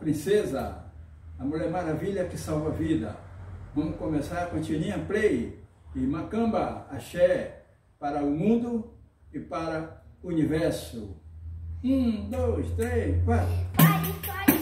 princesa, a Mulher Maravilha que salva a vida. Vamos começar com a Tirinha Play e Macamba, Axé, para o mundo e para o universo. Um, dois, três, quatro. Vai, vai.